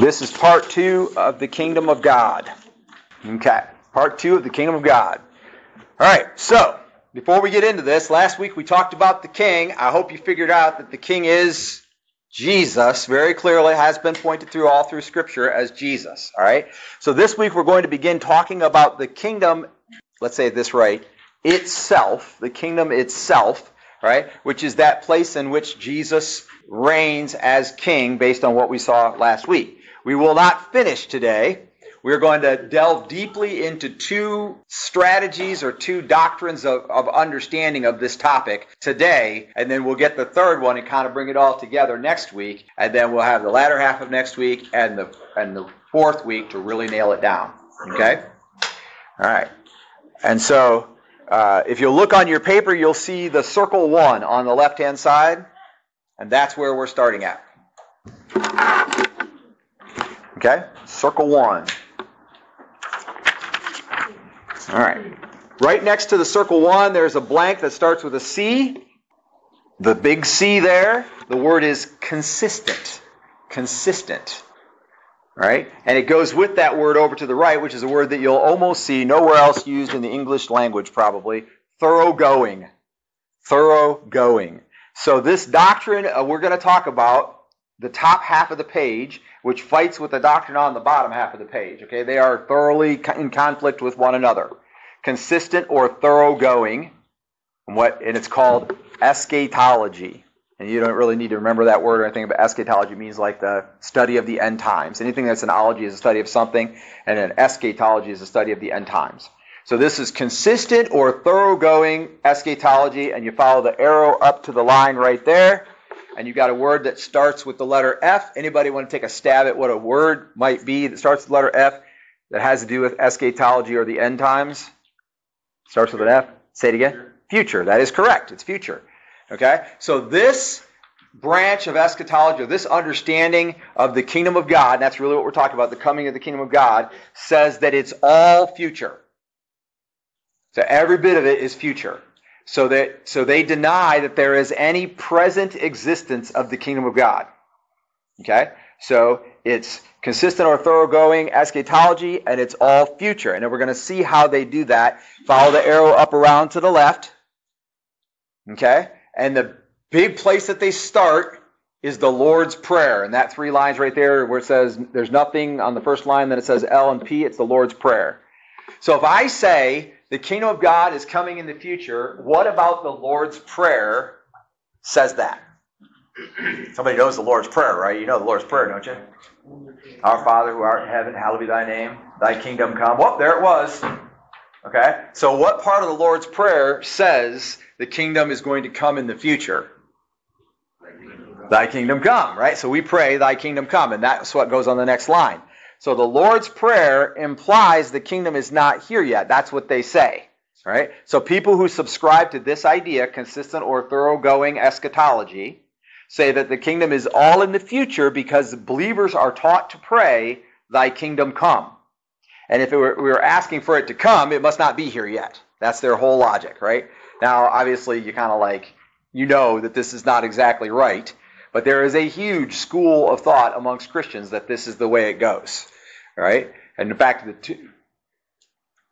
This is part two of the kingdom of God. Okay, part two of the kingdom of God. All right, so before we get into this, last week we talked about the king. I hope you figured out that the king is Jesus. Very clearly has been pointed through all through Scripture as Jesus. All right, so this week we're going to begin talking about the kingdom. Let's say this right itself, the kingdom itself, right, which is that place in which Jesus reigns as king based on what we saw last week. We will not finish today. We're going to delve deeply into two strategies or two doctrines of, of understanding of this topic today, and then we'll get the third one and kind of bring it all together next week, and then we'll have the latter half of next week and the and the fourth week to really nail it down. Okay? All right. And so uh, if you look on your paper, you'll see the circle one on the left hand side, and that's where we're starting at. Okay? Circle one. All right. Right next to the circle one, there's a blank that starts with a C. The big C there, the word is consistent. Consistent. Right? And it goes with that word over to the right, which is a word that you'll almost see nowhere else used in the English language, probably. Thoroughgoing. Thoroughgoing. So, this doctrine uh, we're going to talk about the top half of the page, which fights with the doctrine on the bottom half of the page. Okay, they are thoroughly in conflict with one another. Consistent or thoroughgoing, and what and it's called eschatology. And you don't really need to remember that word or anything, but eschatology means like the study of the end times. Anything that's an ology is a study of something, and an eschatology is a study of the end times. So this is consistent or thoroughgoing eschatology, and you follow the arrow up to the line right there and you got a word that starts with the letter F. Anybody want to take a stab at what a word might be that starts with the letter F that has to do with eschatology or the end times? Starts with an F. Say it again. Future. That is correct. It's future. Okay? So this branch of eschatology, or this understanding of the kingdom of God, and that's really what we're talking about, the coming of the kingdom of God, says that it's all future. So every bit of it is future. So that so they deny that there is any present existence of the kingdom of God. Okay? So it's consistent or thoroughgoing eschatology, and it's all future. And we're going to see how they do that. Follow the arrow up around to the left. Okay? And the big place that they start is the Lord's Prayer. And that three lines right there where it says there's nothing on the first line, then it says L and P, it's the Lord's Prayer. So if I say the kingdom of God is coming in the future. What about the Lord's Prayer says that? Somebody knows the Lord's Prayer, right? You know the Lord's Prayer, don't you? Our Father who art in heaven, hallowed be thy name. Thy kingdom come. Well, there it was. Okay? So, what part of the Lord's Prayer says the kingdom is going to come in the future? Thy kingdom come, right? So we pray, Thy kingdom come, and that's what goes on the next line. So the Lord's Prayer implies the kingdom is not here yet. That's what they say. Right? So people who subscribe to this idea, consistent or thoroughgoing eschatology, say that the kingdom is all in the future because believers are taught to pray, Thy kingdom come. And if were, we were asking for it to come, it must not be here yet. That's their whole logic, right? Now, obviously, you kind of like, you know that this is not exactly right. But there is a huge school of thought amongst Christians that this is the way it goes. Right? And in fact, the two,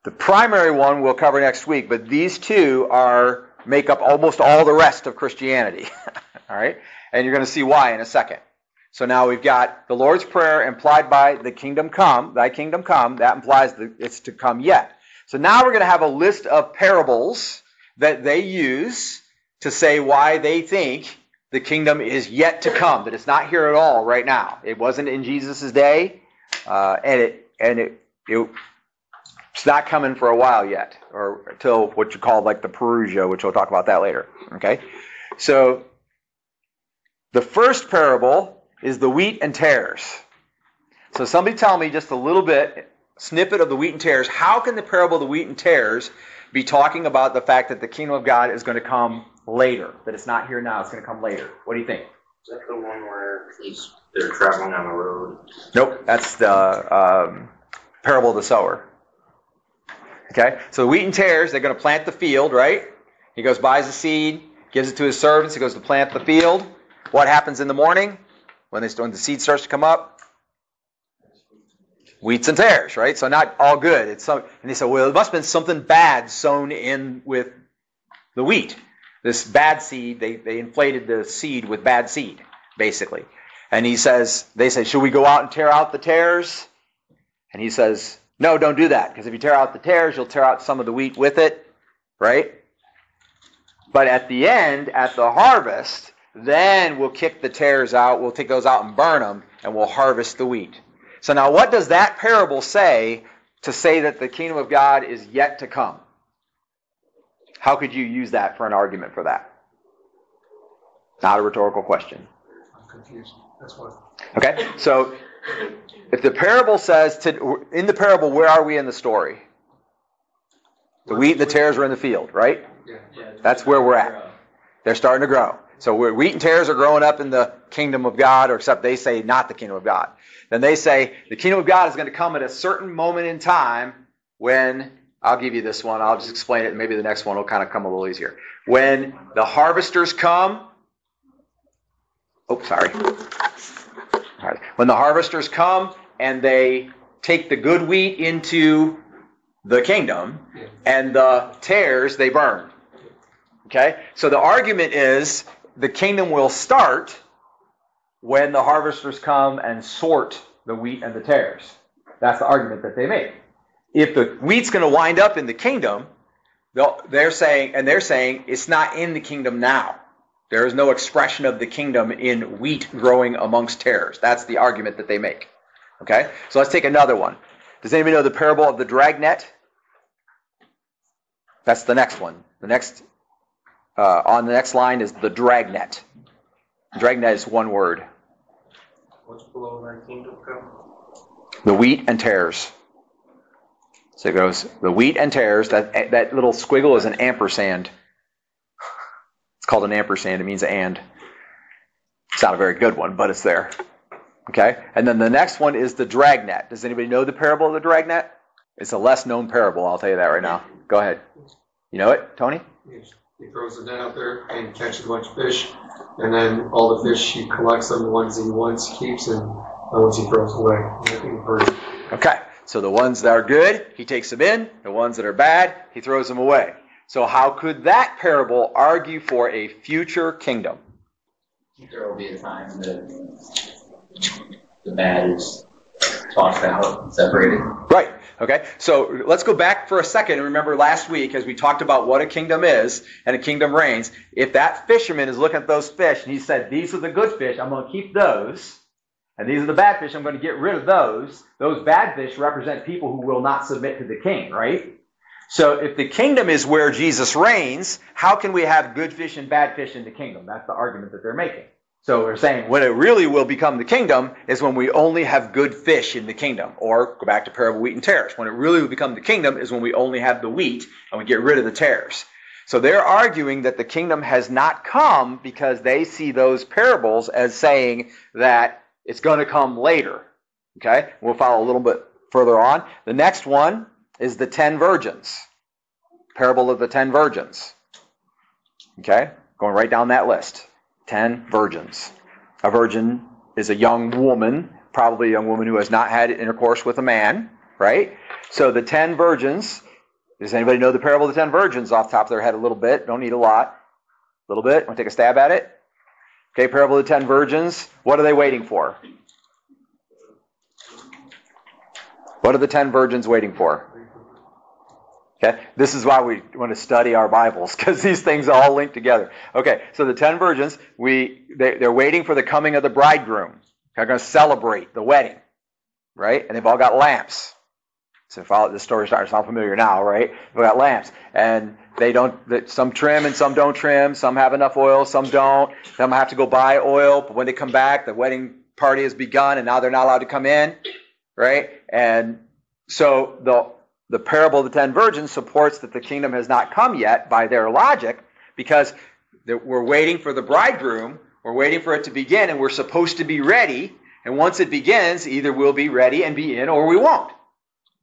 the primary one we'll cover next week, but these two are make up almost all the rest of Christianity. all right? And you're going to see why in a second. So now we've got the Lord's Prayer implied by the kingdom come, thy kingdom come. That implies that it's to come yet. So now we're going to have a list of parables that they use to say why they think the kingdom is yet to come, that it's not here at all right now. It wasn't in Jesus' day, uh, and it and it, it it's not coming for a while yet, or until what you call like the Parousia, which we'll talk about that later. Okay, so the first parable is the wheat and tares. So somebody tell me just a little bit snippet of the wheat and tares. How can the parable of the wheat and tares be talking about the fact that the kingdom of God is going to come later. That it's not here now, it's going to come later. What do you think? Is that the one where he's they're traveling on the road? Nope, that's the um, parable of the sower. Okay, so the wheat and tares, they're going to plant the field, right? He goes, buys the seed, gives it to his servants, he goes to plant the field. What happens in the morning when, they, when the seed starts to come up? wheats and tares, right? So not all good. It's some, and they say, well, it must have been something bad sown in with the wheat. This bad seed, they, they inflated the seed with bad seed, basically. And he says, they say, should we go out and tear out the tares? And he says, no, don't do that, because if you tear out the tares, you'll tear out some of the wheat with it, right? But at the end, at the harvest, then we'll kick the tares out, we'll take those out and burn them, and we'll harvest the wheat. So now what does that parable say to say that the kingdom of God is yet to come? How could you use that for an argument for that? Not a rhetorical question. I'm confused. That's why. Okay, so if the parable says, to, in the parable, where are we in the story? The wheat and the tares are in the field, right? Yeah. That's where we're at. They're starting to grow. So wheat and tares are growing up in the kingdom of God, or except they say not the kingdom of God. Then they say the kingdom of God is going to come at a certain moment in time when, I'll give you this one, I'll just explain it, and maybe the next one will kind of come a little easier. When the harvesters come, oh, sorry. When the harvesters come and they take the good wheat into the kingdom, and the tares they burn. Okay? So the argument is the kingdom will start when the harvesters come and sort the wheat and the tares. That's the argument that they make. If the wheat's going to wind up in the kingdom, they're saying, and they're saying it's not in the kingdom now. There is no expression of the kingdom in wheat growing amongst tares. That's the argument that they make. Okay? So let's take another one. Does anybody know the parable of the dragnet? That's the next one. The next uh, on the next line is the dragnet. Dragnet is one word. What's below thy kingdom come? The wheat and tares. So it goes the wheat and tares. That that little squiggle is an ampersand. It's called an ampersand. It means and. It's not a very good one, but it's there. Okay? And then the next one is the dragnet. Does anybody know the parable of the dragnet? It's a less known parable, I'll tell you that right now. Go ahead. You know it, Tony? He throws the net out there and catches a bunch of fish, and then all the fish he collects them, the ones he wants keeps, and the ones he throws away. Okay, so the ones that are good, he takes them in. The ones that are bad, he throws them away. So how could that parable argue for a future kingdom? There will be a time that the bad is tossed out, separated. Right. Okay, so let's go back for a second and remember last week as we talked about what a kingdom is and a kingdom reigns. If that fisherman is looking at those fish and he said, These are the good fish, I'm going to keep those, and these are the bad fish, I'm going to get rid of those, those bad fish represent people who will not submit to the king, right? So if the kingdom is where Jesus reigns, how can we have good fish and bad fish in the kingdom? That's the argument that they're making. So we're saying when it really will become the kingdom is when we only have good fish in the kingdom. Or go back to parable of wheat and tares. When it really will become the kingdom is when we only have the wheat and we get rid of the tares. So they're arguing that the kingdom has not come because they see those parables as saying that it's going to come later. Okay? We'll follow a little bit further on. The next one is the ten virgins. Parable of the ten virgins. Okay? Going right down that list. Ten virgins. A virgin is a young woman, probably a young woman who has not had intercourse with a man, right? So the ten virgins, does anybody know the parable of the ten virgins off the top of their head a little bit? Don't need a lot. A little bit. Want to take a stab at it? Okay, parable of the ten virgins. What are they waiting for? What are the ten virgins waiting for? Okay, this is why we want to study our Bibles because these things all link together. Okay, so the ten virgins, we they, are waiting for the coming of the bridegroom. They're going to celebrate the wedding, right? And they've all got lamps. So follow the story starting to sound familiar now, right? we've got lamps, and they don't. Some trim and some don't trim. Some have enough oil, some don't. Some have to go buy oil. But when they come back, the wedding party has begun, and now they're not allowed to come in, right? And so the the parable of the ten virgins supports that the kingdom has not come yet by their logic because we're waiting for the bridegroom, we're waiting for it to begin, and we're supposed to be ready. And once it begins, either we'll be ready and be in or we won't.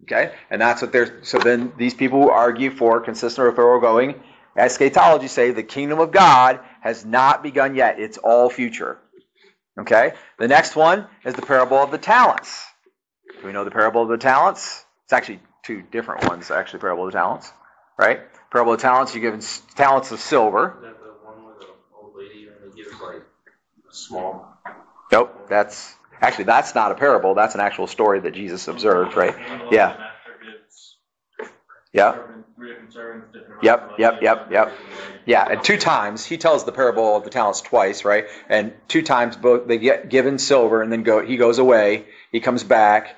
Okay? And that's what they're, so then these people who argue for consistent or thoroughgoing eschatology say the kingdom of God has not begun yet. It's all future. Okay? The next one is the parable of the talents. Do we know the parable of the talents? It's actually two different ones, actually, parable of the talents, right? Parable of talents, you give s- talents of silver. Is that the one with the old lady gives like a small? Nope, that's, actually, that's not a parable. That's an actual story that Jesus observed, right? Yeah. Yeah. Yep, yep, yep, yep. Yeah, and two times he tells the parable of the talents twice, right? And two times both they get given silver, and then go. He goes away. He comes back,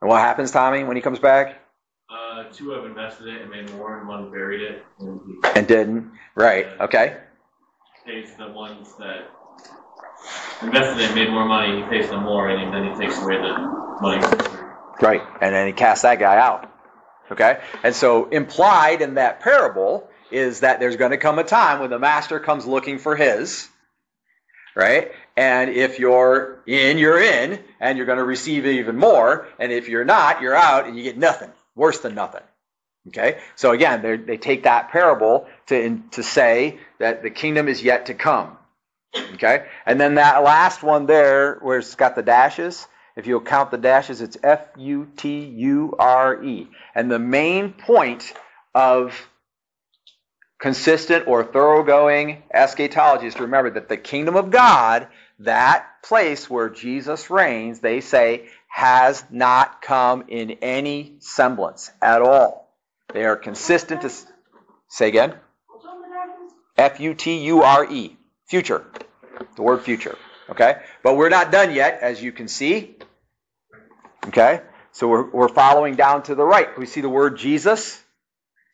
and what happens, Tommy, when he comes back? Uh, two have invested it and made more, and one buried it, and And didn't. Right. Okay. pays the ones that invested it made more money, he pays them more, and then he takes away the money. Right. And then he casts that guy out. Okay? And so implied in that parable is that there's going to come a time when the master comes looking for his. Right? And if you're in, you're in, and you're going to receive even more. And if you're not, you're out and you get nothing. Worse than nothing. Okay? So again, they they take that parable to, to say that the kingdom is yet to come. Okay? And then that last one there, where it's got the dashes, if you'll count the dashes, it's F U T U R E. And the main point of consistent or thoroughgoing eschatology is to remember that the kingdom of God, that place where Jesus reigns, they say, has not come in any semblance at all. They are consistent to. Say again? F U T U R E. Future. The word future. Okay? But we're not done yet, as you can see. Okay? So we're, we're following down to the right. We see the word Jesus.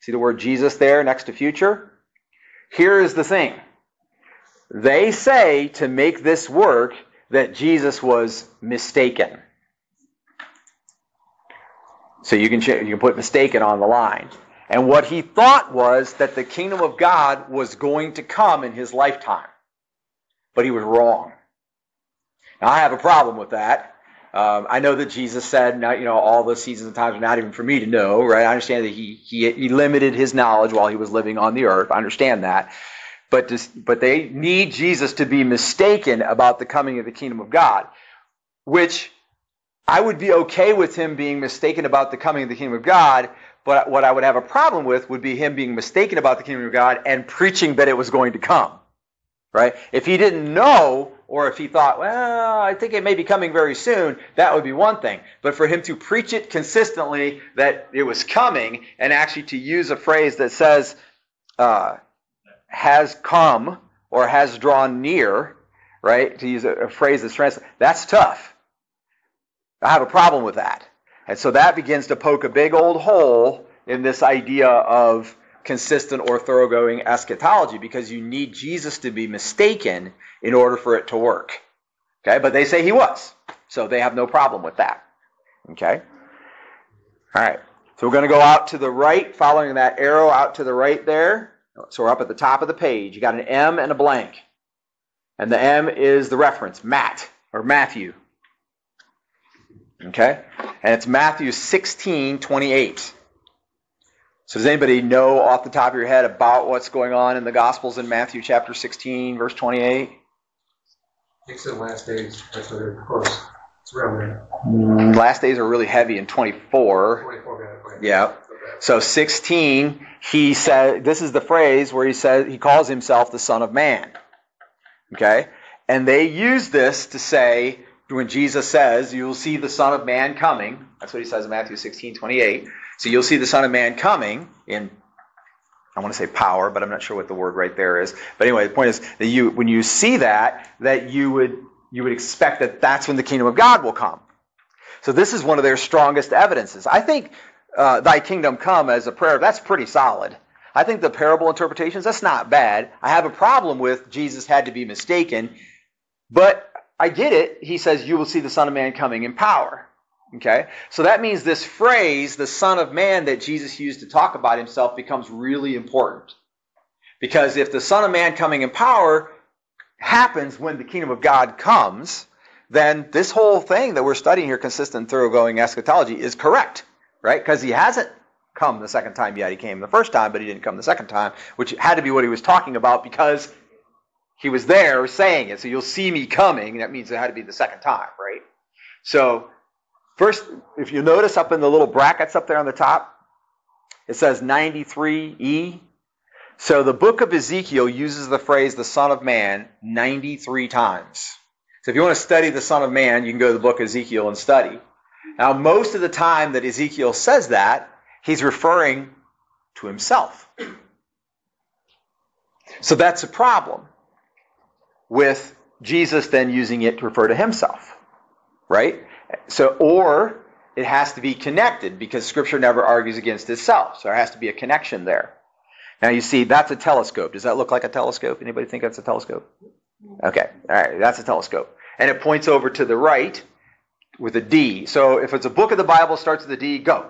See the word Jesus there next to future? Here is the thing. They say to make this work that Jesus was mistaken. So you can, you can put mistaken on the line. And what he thought was that the kingdom of God was going to come in his lifetime. But he was wrong. Now, I have a problem with that. Um, I know that Jesus said, not, you know, all the seasons and times are not even for me to know, right? I understand that he, he, he limited his knowledge while he was living on the earth. I understand that. But, just, but they need Jesus to be mistaken about the coming of the kingdom of God, which I would be okay with him being mistaken about the coming of the kingdom of God, but what I would have a problem with would be him being mistaken about the kingdom of God and preaching that it was going to come. Right? If he didn't know, or if he thought, well, I think it may be coming very soon, that would be one thing. But for him to preach it consistently that it was coming, and actually to use a phrase that says, uh, has come or has drawn near, right? To use a, a phrase that's translated, that's tough. I have a problem with that. And so that begins to poke a big old hole in this idea of consistent or thoroughgoing eschatology because you need Jesus to be mistaken in order for it to work. Okay, but they say he was. So they have no problem with that. Okay? All right. So we're going to go out to the right, following that arrow out to the right there. So we're up at the top of the page. You got an M and a blank. And the M is the reference, Matt or Matthew. Okay? And it's Matthew 16, 28. So does anybody know off the top of your head about what's going on in the Gospels in Matthew chapter 16, verse 28? It's the last days, that's what it, of course, it's around there. Mm, Last days are really heavy in 24. Twenty-four, got it. Yeah. So 16, he said, this is the phrase where he says, he calls himself the Son of Man. Okay? And they use this to say, when Jesus says, you'll see the Son of Man coming, that's what he says in Matthew 16, 28. So you'll see the Son of Man coming in, I want to say power, but I'm not sure what the word right there is. But anyway, the point is that you, when you see that, that you would, you would expect that that's when the kingdom of God will come. So this is one of their strongest evidences. I think uh, thy kingdom come as a prayer, that's pretty solid. I think the parable interpretations, that's not bad. I have a problem with Jesus had to be mistaken, but I get it. He says, You will see the Son of Man coming in power. Okay? So that means this phrase, the Son of Man, that Jesus used to talk about himself becomes really important. Because if the Son of Man coming in power happens when the kingdom of God comes, then this whole thing that we're studying here, consistent, thoroughgoing eschatology, is correct, right? Because he hasn't come the second time yet. He came the first time, but he didn't come the second time, which had to be what he was talking about because he was there saying it. So you'll see me coming. That means it had to be the second time, right? So First, if you notice up in the little brackets up there on the top, it says 93E. So the book of Ezekiel uses the phrase the Son of Man 93 times. So if you want to study the Son of Man, you can go to the book of Ezekiel and study. Now, most of the time that Ezekiel says that, he's referring to himself. So that's a problem with Jesus then using it to refer to himself, right? So, or it has to be connected because Scripture never argues against itself. So there has to be a connection there. Now you see, that's a telescope. Does that look like a telescope? Anybody think that's a telescope? Okay, all right, that's a telescope. And it points over to the right with a D. So if it's a book of the Bible starts with a D, go.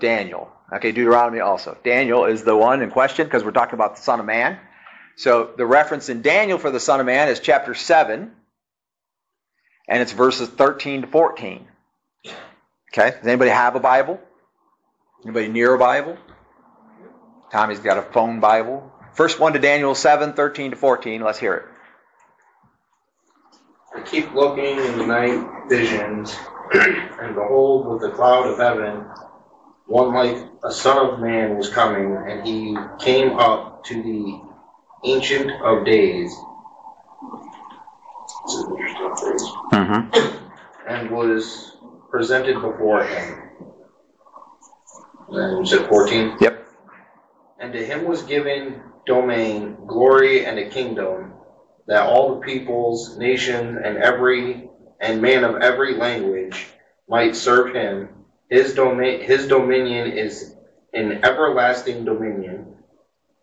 Daniel. Okay, Deuteronomy also. Daniel is the one in question because we're talking about the Son of Man. So the reference in Daniel for the Son of Man is chapter 7, and it's verses 13 to 14. Okay, does anybody have a Bible? Anybody near a Bible? Tommy's got a phone Bible. First one to Daniel 7, 13 to 14. Let's hear it. I keep looking in the night visions, and behold, with the cloud of heaven, one like a son of man was coming, and he came up to the Ancient of Days. This is an interesting phrase. Mm-hmm. And was presented before him. Then you said 14? Yep. And to him was given domain, glory, and a kingdom, that all the peoples, nations, and every and man of every language might serve him. His domain, his dominion is an everlasting dominion,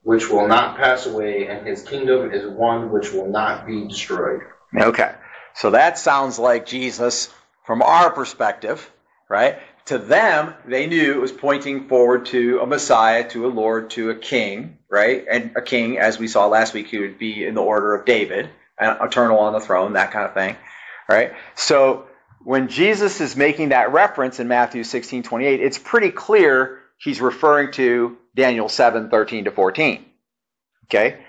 which will not pass away, and his kingdom is one which will not be destroyed. Okay. So that sounds like Jesus from our perspective, right? To them, they knew it was pointing forward to a Messiah, to a Lord, to a king, right? And a king, as we saw last week, who would be in the order of David, uh, eternal on the throne, that kind of thing, right? So when Jesus is making that reference in Matthew 16, 28, it's pretty clear he's referring to Daniel 7, 13 to 14, okay?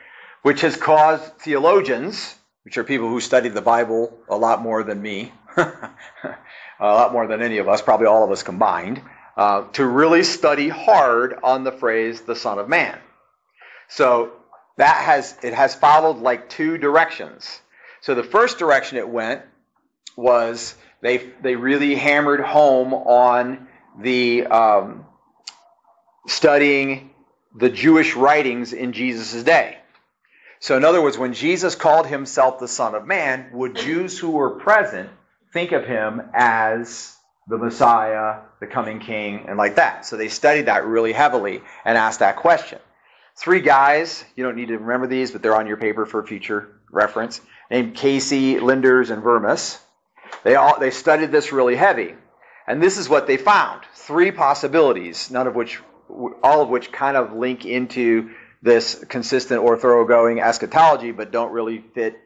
Which has caused theologians, which are people who study the Bible a lot more than me, a lot more than any of us, probably all of us combined, uh, to really study hard on the phrase the Son of Man. So that has it has followed like two directions. So the first direction it went was they they really hammered home on the um, studying the Jewish writings in Jesus' day. So in other words, when Jesus called himself the Son of Man, would Jews who were present think of him as the Messiah, the coming king, and like that. So they studied that really heavily and asked that question. Three guys, you don't need to remember these, but they're on your paper for future reference, named Casey, Lindars, and Vermes. They all they studied this really heavy. And this is what they found. Three possibilities, none of which all of which kind of link into this consistent or thoroughgoing eschatology, but don't really fit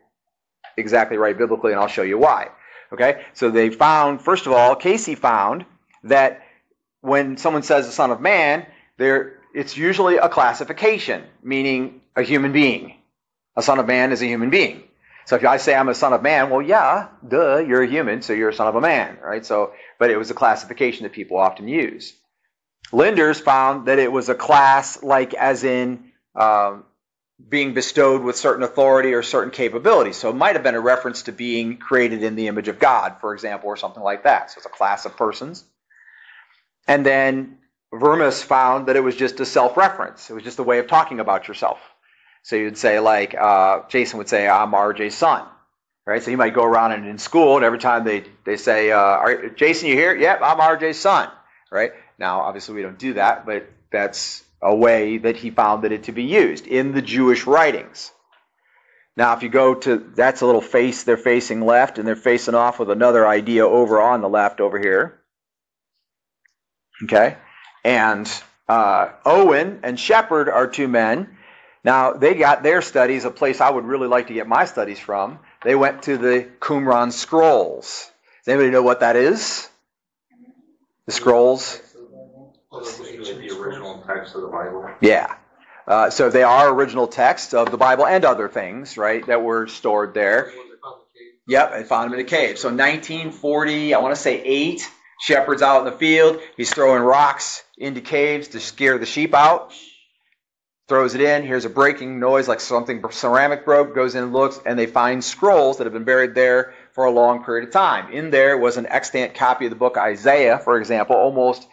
exactly right biblically, and I'll show you why. Okay? So they found, first of all, Casey found that when someone says the Son of Man, there it's usually a classification, meaning a human being. A son of man is a human being. So if I say I'm a son of man, well, yeah, duh, you're a human, so you're a son of a man, right? So, but it was a classification that people often use. Lindars found that it was a class, like as in um, being bestowed with certain authority or certain capabilities. So it might have been a reference to being created in the image of God, for example, or something like that. So it's a class of persons. And then Vermes found that it was just a self-reference. It was just a way of talking about yourself. So you'd say like, uh, Jason would say, I'm RJ's son. Right? So you might go around and in school, and every time they, they say, uh, Jason, you here? Yep, I'm RJ's son. Right? Now, obviously we don't do that, but that's a way that he found that it to be used in the Jewish writings. Now, if you go to, that's a little face, they're facing left, and they're facing off with another idea over on the left over here. Okay? And uh, Owen and Shepherd are two men. Now, they got their studies, a place I would really like to get my studies from. They went to the Qumran Scrolls. Does anybody know what that is? The scrolls? The original text of the Bible. Yeah. Uh, so they are original texts of the Bible and other things, right, that were stored there. The ones that found the cave. Yep, I found him in a cave. So 1940, I want to say eight. Shepherds out in the field. He's throwing rocks into caves to scare the sheep out. Throws it in. Here's a breaking noise, like something ceramic broke. Goes in, and looks, and they find scrolls that have been buried there for a long period of time. In there was an extant copy of the book Isaiah, for example, almost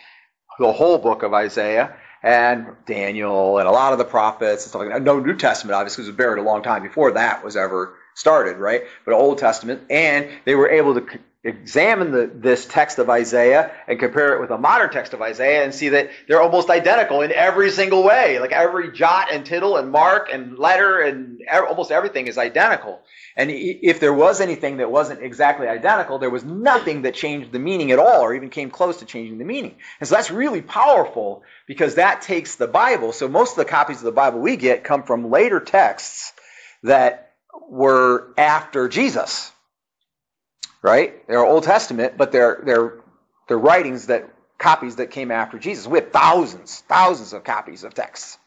the whole book of Isaiah and Daniel and a lot of the prophets and stuff like that. No New Testament, obviously, was buried a long time before that was ever started, right? But Old Testament, and they were able to examine the, this text of Isaiah and compare it with a modern text of Isaiah and see that they're almost identical in every single way. Like every jot and tittle and mark and letter and almost everything is identical. And if there was anything that wasn't exactly identical, there was nothing that changed the meaning at all or even came close to changing the meaning. And so that's really powerful because that takes the Bible. So most of the copies of the Bible we get come from later texts that were after Jesus right? They're Old Testament, but they're they're they're writings that copies that came after Jesus. We have thousands, thousands of copies of texts,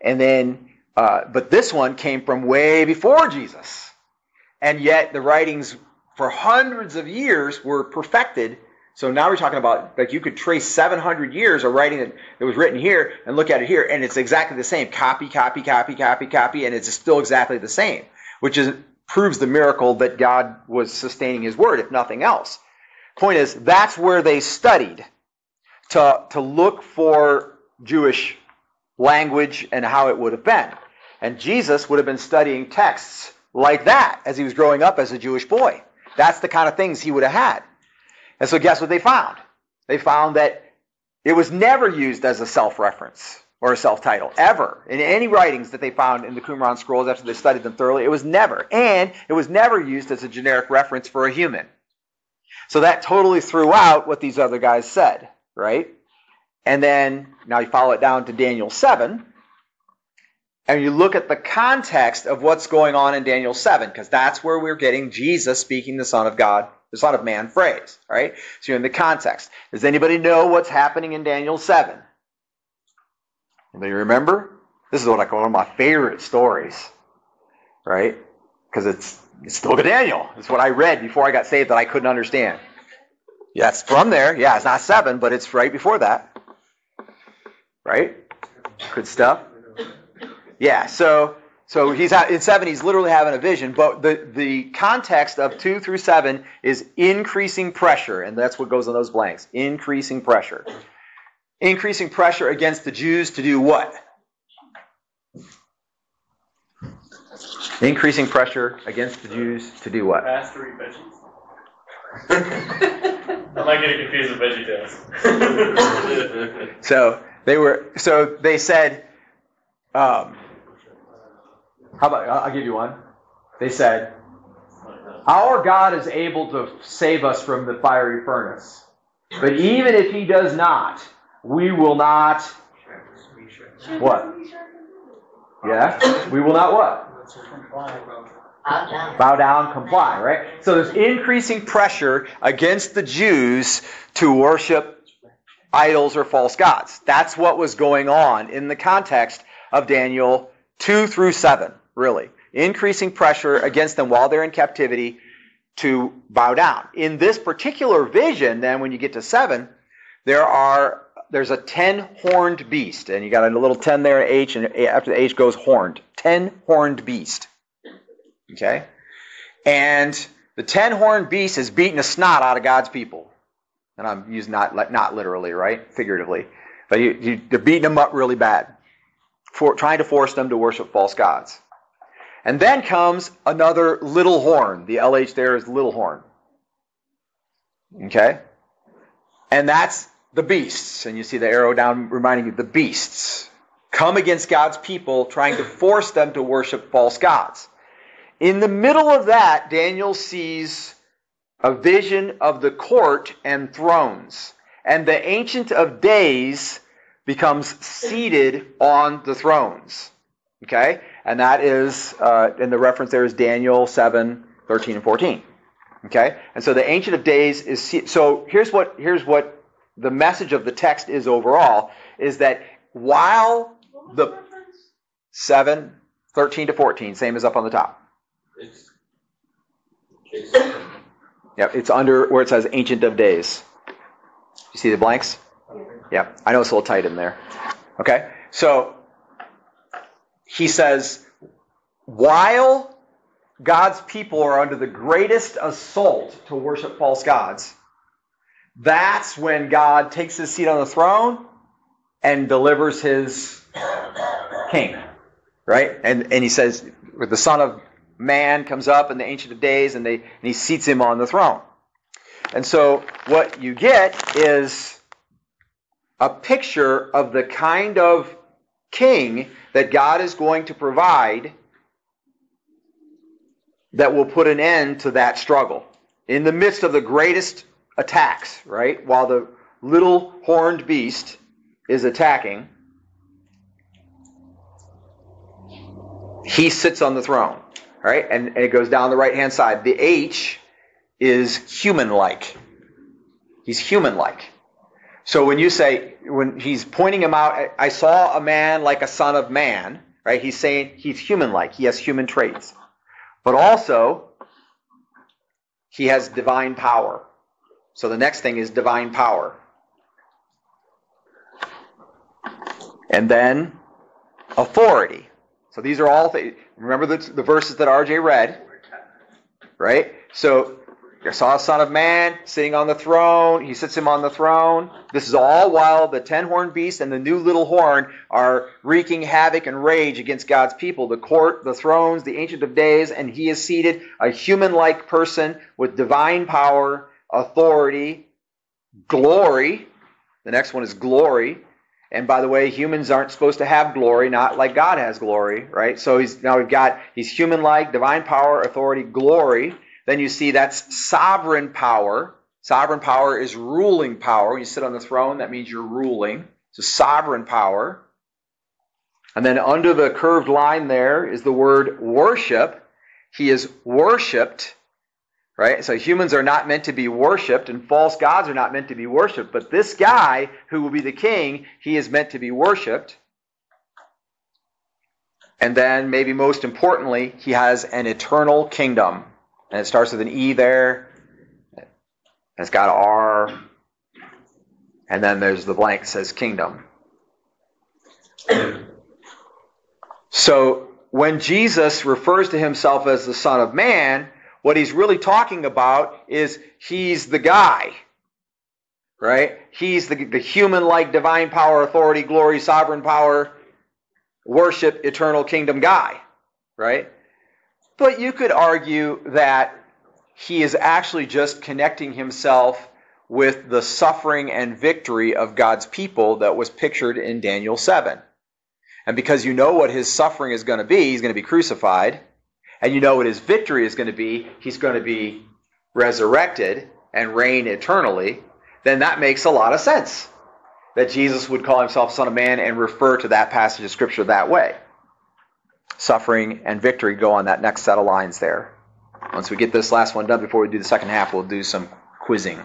and then uh, but this one came from way before Jesus, and yet the writings for hundreds of years were perfected. So now we're talking about like you could trace 700 years of writing that, that was written here and look at it here, and it's exactly the same. Copy, copy, copy, copy, copy, and it's still exactly the same, which is proves the miracle that God was sustaining his word, if nothing else. Point is, that's where they studied to, to look for Jewish language and how it would have been. And Jesus would have been studying texts like that as he was growing up as a Jewish boy. That's the kind of things he would have had. And so guess what they found? They found that it was never used as a self-reference or a self-title ever in any writings that they found in the Qumran scrolls after they studied them thoroughly. It was never, and it was never used as a generic reference for a human. So that totally threw out what these other guys said, right? And then now you follow it down to Daniel 7, and you look at the context of what's going on in Daniel 7, because that's where we're getting Jesus speaking the Son of God, the Son of Man phrase, right? So you're in the context. Does anybody know what's happening in Daniel 7? Anybody remember? This is what I call one of my favorite stories, right? Because it's it's the book of Daniel. It's what I read before I got saved that I couldn't understand. Yeah, it's from there. Yeah, it's not seven, but it's right before that. Right? Good stuff. Yeah, so so he's in seven. He's literally having a vision, but the the context of two through seven is increasing pressure, and that's what goes on those blanks. Increasing pressure increasing pressure against the Jews to do what? Increasing pressure against the Jews to do what? Fast to eat veggies. I might get confused with Veggie so they were. So they said. Um, how about I'll give you one. They said, "Our God is able to save us from the fiery furnace, but even if He does not, we will not what? Yeah? We will not what? Bow down, comply, right? So there's increasing pressure against the Jews to worship idols or false gods. That's what was going on in the context of Daniel 2 through 7, really. Increasing pressure against them while they're in captivity to bow down. In this particular vision, then, when you get to 7, there are there's a ten horned beast, and you got a little ten there, H, and after the H goes horned. Ten horned beast. Okay? And the ten horned beast is beating a snot out of God's people. And I'm using not, not literally, right? Figuratively. But you, you, they're beating them up really bad, for, trying to force them to worship false gods. And then comes another little horn. The LH there is little horn. Okay? And that's the beasts, and you see the arrow down reminding you the beasts, come against God's people, trying to force them to worship false gods. In the middle of that, Daniel sees a vision of the court and thrones. And the Ancient of Days becomes seated on the thrones. Okay? And that is, uh, the reference there is Daniel 7, 13 and 14. Okay? And so the Ancient of Days is, so here's what, here's what the message of the text is overall is that while the 7, 13 to 14, same as up on the top. Yep, it's under where it says Ancient of Days. You see the blanks? Yeah, I know it's a little tight in there. Okay, so he says, while God's people are under the greatest assault to worship false gods, that's when God takes his seat on the throne and delivers his king. Right? And, and he says, the Son of Man comes up in the Ancient of Days and, they, and he seats him on the throne. And so what you get is a picture of the kind of king that God is going to provide that will put an end to that struggle. In the midst of the greatest attacks, right? While the little horned beast is attacking, he sits on the throne, right? And, and it goes down the right hand side. The H is human like. He's human like. So when you say, when he's pointing him out, I saw a man like a son of man, right? He's saying he's human like. He has human traits. But also, he has divine power. So the next thing is divine power. And then authority. So these are all things. Remember the, the verses that RJ read, right? So I saw a son of man sitting on the throne. He sits him on the throne. This is all while the ten horned beast and the new little horn are wreaking havoc and rage against God's people. The court, the thrones, the ancient of days, and he is seated, a human like person with divine power, authority, glory. The next one is glory. And by the way, humans aren't supposed to have glory, not like God has glory, right? So he's now we've got he's human like, divine power, authority, glory. Then you see that's sovereign power. Sovereign power is ruling power. When you sit on the throne, that means you're ruling. So sovereign power. And then under the curved line there is the word worship. He is worshiped, right? So humans are not meant to be worshiped, and false gods are not meant to be worshiped. But this guy, who will be the king, he is meant to be worshiped. And then, maybe most importantly, he has an eternal kingdom and it starts with an E there. It's got an R. And then there's the blank says kingdom. So when Jesus refers to himself as the Son of Man, what he's really talking about is he's the guy. Right? He's the, the human like divine power, authority, glory, sovereign power, worship, eternal kingdom guy. Right? But you could argue that he is actually just connecting himself with the suffering and victory of God's people that was pictured in Daniel 7. And because you know what his suffering is going to be, he's going to be crucified, and you know what his victory is going to be, he's going to be resurrected and reign eternally, then that makes a lot of sense that Jesus would call himself Son of Man and refer to that passage of Scripture that way suffering, and victory go on that next set of lines there. Once we get this last one done before we do the second half, we'll do some quizzing.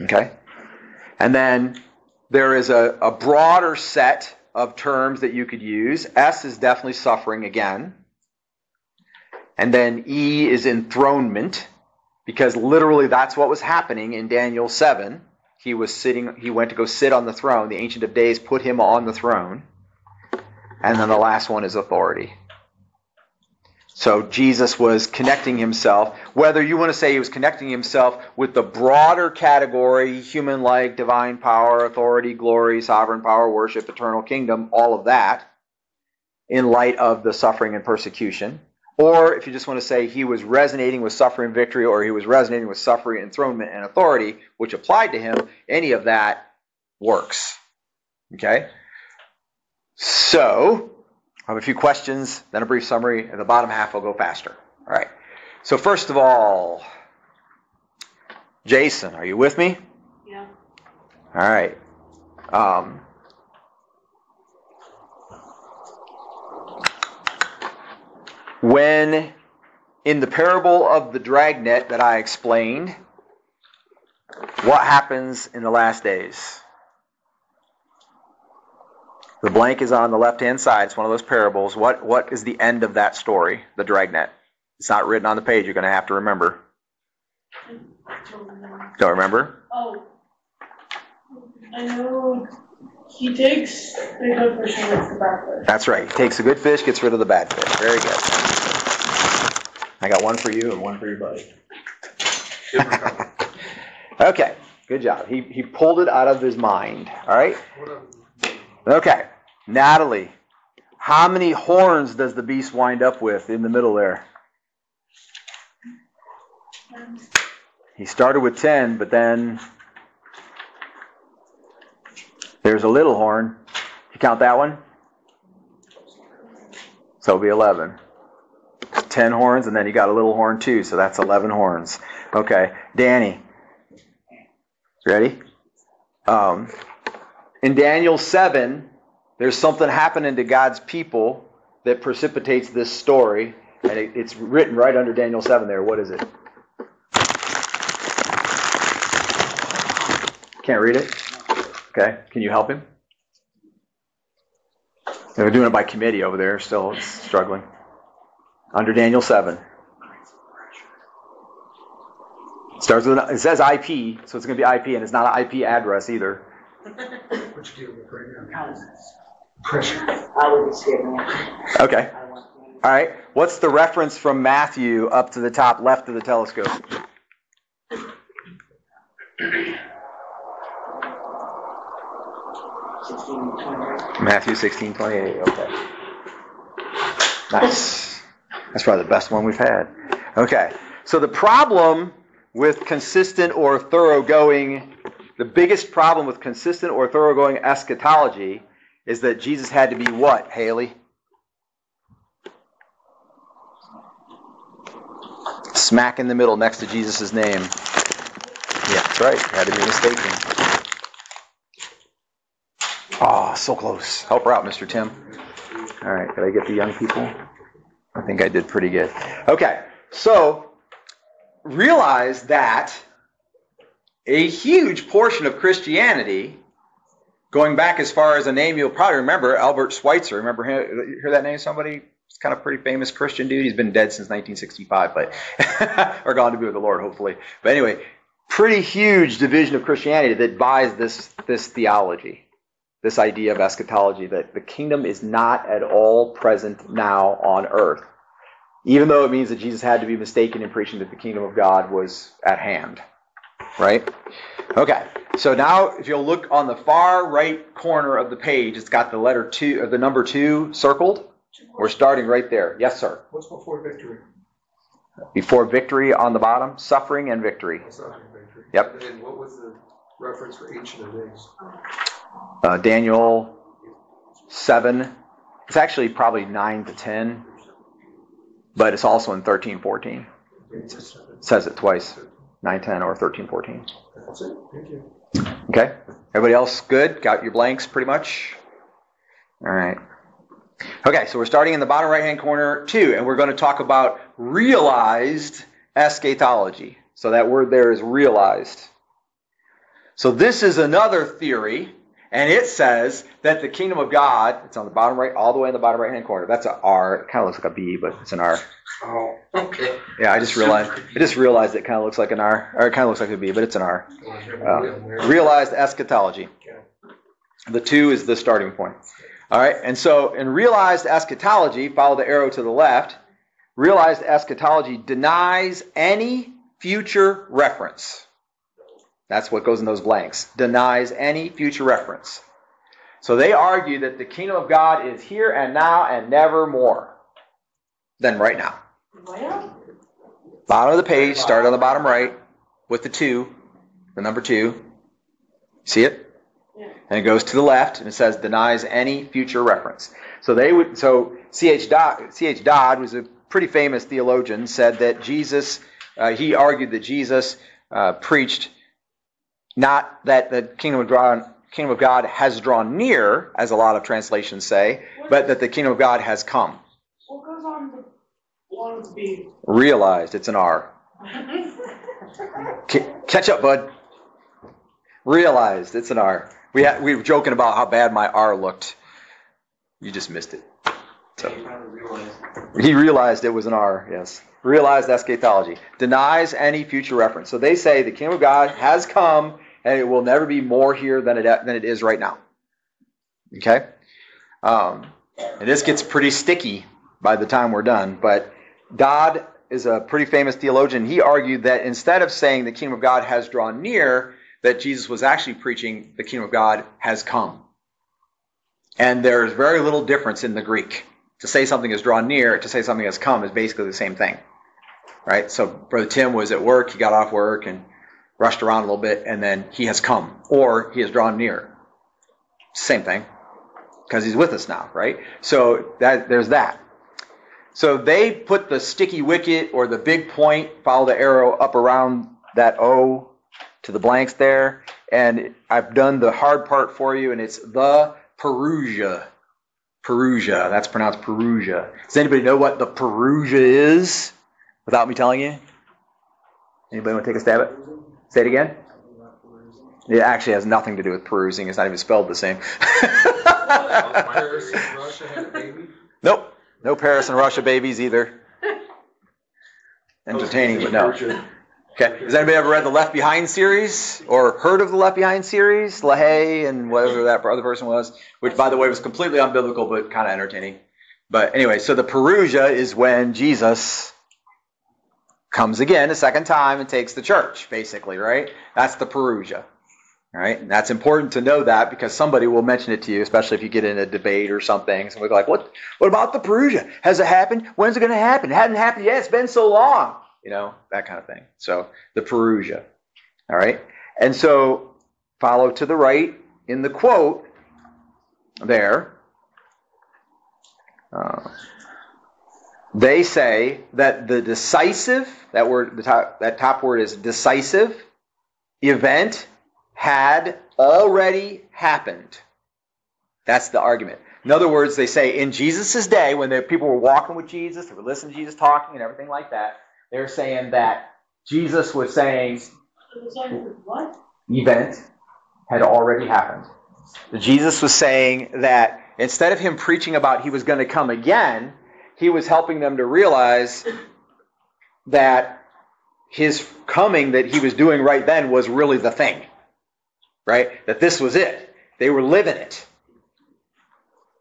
Okay? And then there is a, a broader set of terms that you could use. S is definitely suffering again. And then E is enthronement, because literally that's what was happening in Daniel 7. He was sitting, he went to go sit on the throne. The Ancient of Days put him on the throne. And then the last one is authority. So Jesus was connecting himself, whether you want to say he was connecting himself with the broader category, human like, divine power, authority, glory, sovereign power, worship, eternal kingdom, all of that, in light of the suffering and persecution. Or if you just want to say he was resonating with suffering and victory, or he was resonating with suffering, enthronement, and authority, which applied to him, any of that works. Okay? So, I have a few questions, then a brief summary, and the bottom half will go faster. All right. So, first of all, Jason, are you with me? Yeah. All right. Um, when in the parable of the dragnet that I explained, what happens in the last days? The blank is on the left hand side. It's one of those parables. What what is the end of that story? The dragnet. It's not written on the page. You're going to have to remember. Don't remember? Oh. I know he takes the good fish and makes the bad fish. That's right. He takes a good fish, gets rid of the bad fish. Very good. I got one for you and one for your buddy. Okay, good job. He, he pulled it out of his mind. All right? Okay, Natalie, how many horns does the beast wind up with in the middle there? He started with 10, but then there's a little horn. You count that one? So it'll be 11. 10 horns, and then you got a little horn too, so that's 11 horns. Okay, Danny. Ready? Um, in Daniel 7, there's something happening to God's people that precipitates this story, and it, it's written right under Daniel 7 there. What is it? Can't read it? Okay, can you help him? They're doing it by committee over there, still struggling. Under Daniel 7. It Starts with, an, it says IP, so it's going to be IP, and it's not an IP address either. What you dealing with right now? Pressure. I would be scared, man. Okay. I want to. All right. What's the reference from Matthew up to the top left of the telescope? Matthew 16, 28. Okay. Nice. That's probably the best one we've had. Okay. So the problem with consistent or thoroughgoing, the biggest problem with consistent or thoroughgoing eschatology is that Jesus had to be what, Haley? Smack in the middle next to Jesus' name. Yeah, that's right. Had to be mistaken. Oh, so close. Help her out, Mr. Tim. All right, did I get the young people? I think I did pretty good. Okay, so realize that a huge portion of Christianity, going back as far as a name you'll probably remember, Albert Schweitzer. Remember him? You hear that name? Somebody? He's kind of pretty famous Christian dude. He's been dead since 1965, but or gone to be with the Lord, hopefully. But anyway, pretty huge division of Christianity that buys this this theology this idea of eschatology that the kingdom is not at all present now on earth, even though it means that Jesus had to be mistaken in preaching that the kingdom of God was at hand. Right? Okay. So now, if you'll look on the far right corner of the page, it's got the letter two or the number two circled. We're starting right there. Yes, sir. What's before victory? Before victory on the bottom, suffering and victory. After victory? Yep. And then what was the reference for ancient of days? Uh, Daniel 7. It's actually probably 9 to 10, but it's also in 13, 14. It says it twice 9, 10, or 13, 14. That's it. Thank you. Okay? Everybody else good? Got your blanks pretty much? All right. Okay, so we're starting in the bottom right hand corner, two, and we're going to talk about realized eschatology. So that word there is realized. So this is another theory, and it says that the kingdom of God, it's on the bottom right, all the way in the bottom right hand corner. That's an R. It kind of looks like a B, but it's an R. Oh, okay. Yeah, I just realized. I just realized it kind of looks like an R, or it kind of looks like a B, but it's an R. Uh, realized eschatology. The two is the starting point. All right, and so in realized eschatology, follow the arrow to the left. Realized eschatology denies any future reference. That's what goes in those blanks. Denies any future reference. So they argue that the kingdom of God is here and now and never more than right now. Well, Bottom of the page, start on the bottom right with the two, the number two. See it? Yeah. And it goes to the left and it says denies any future reference. So they would so C.H. Dodd, C.H. Dodd was a pretty famous theologian, said that Jesus, uh, he argued that Jesus uh, preached not that the kingdom of God, kingdom of God has drawn near, as a lot of translations say, but that the kingdom of God has come. what goes on the one with B? Realized, it's an R. C- Catch up, bud. Realized, it's an R. We, had, we were joking about how bad my R looked. You just missed it. So He realized. he realized it was an R, yes. Realized eschatology. Denies any future reference. So they say the kingdom of God has come and it will never be more here than it, than it is right now. Okay? Um, and this gets pretty sticky by the time we're done, but Dodd is a pretty famous theologian. He argued that instead of saying the kingdom of God has drawn near, that Jesus was actually preaching the kingdom of God has come. And there's very little difference in the Greek. To say something is drawn near, to say something has come is basically the same thing. Right? So Brother Tim was at work, he got off work and rushed around a little bit, and then he has come, or he has drawn near. Same thing. Because he's with us now, right? So that there's that. So they put the sticky wicket or the big point, follow the arrow up around that O to the blanks there. And I've done the hard part for you, and it's the Parousia. Parousia. That's pronounced Parousia. Does anybody know what the Parousia is without me telling you? Anybody want to take a stab at it? Say it again. It actually has nothing to do with perusing. It's not even spelled the same. Paris and Russia had a baby. nope. No Paris and Russia babies either. Entertaining, but no. Okay. Has anybody ever read the Left Behind series or heard of the Left Behind series? LaHaye and whatever that other person was, which by the way was completely unbiblical but kind of entertaining. But anyway, so the Parousia is when Jesus comes again a second time and takes the church, basically, right? That's the Parousia. Right? and that's important to know that because somebody will mention it to you, especially if you get in a debate or something. And we're like, "What? What about the Parousia? Has it happened? When's it going to happen? It hadn't happened yet. It's been so long." You know that kind of thing. So the Parousia. All right, and so follow to the right in the quote there. Uh, they say that the decisive that word top, that top word is decisive event had already happened. That's the argument. In other words, they say in Jesus' day, when the people were walking with Jesus, they were listening to Jesus talking and everything like that, they're saying that Jesus was saying What? event had already happened. Jesus was saying that instead of him preaching about he was going to come again, he was helping them to realize that his coming that he was doing right then was really the thing. Right? That this was it. They were living it.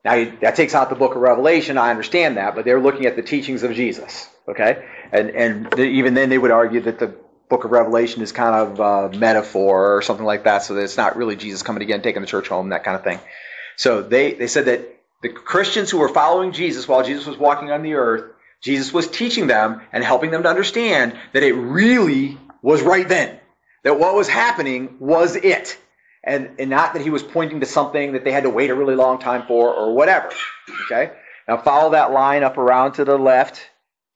Now, that takes out the book of Revelation. I understand that, but they're looking at the teachings of Jesus. Okay? And, and even then, they would argue that the book of Revelation is kind of a metaphor or something like that, so that it's not really Jesus coming again, taking the church home, that kind of thing. So they, they said that the Christians who were following Jesus while Jesus was walking on the earth, Jesus was teaching them and helping them to understand that it really was right then. That what was happening was it. And, and not that he was pointing to something that they had to wait a really long time for or whatever. Okay? Now follow that line up around to the left,